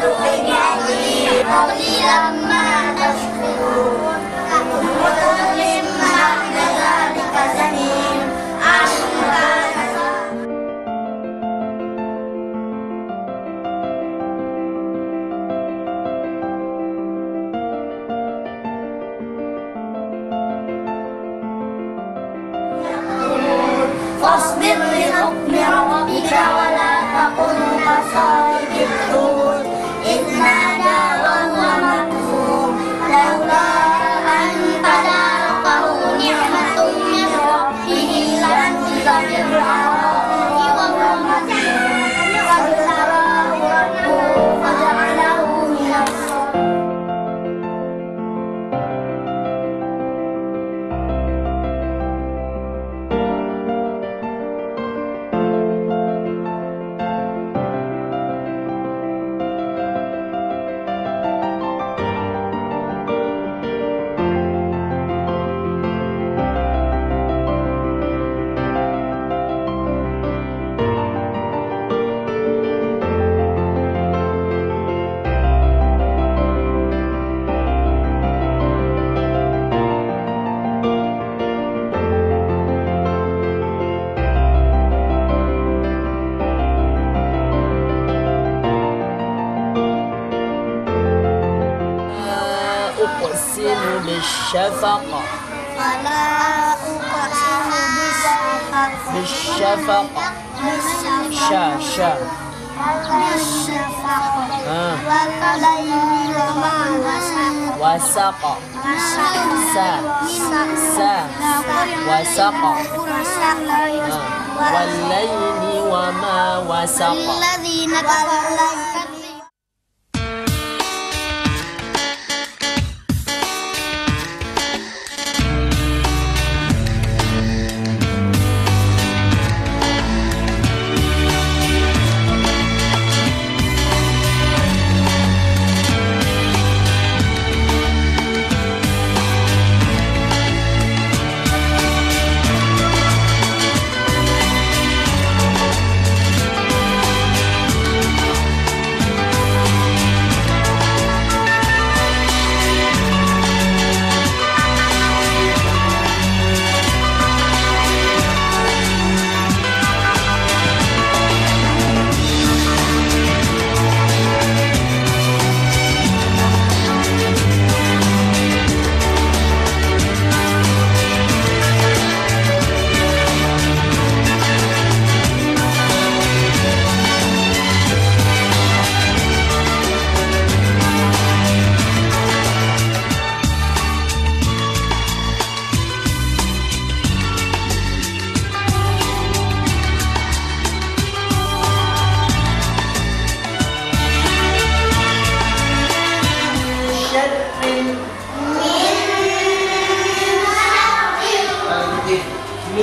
خلق عظيم قولي لما بالشفقة فلا أقسم بالشفقة بالشفقة شا شا بالشفق والليل وما وسق وسق سا سا وسق والليل وما وسق الذين تولوا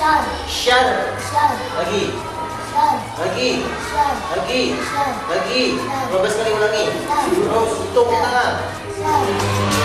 Shan. Shan. Shan. Lagi. Shan. Lagi. Shan. Lagi. Shan. Lagi. Berapa kali ulangi? Terus tutup tangan. Shan.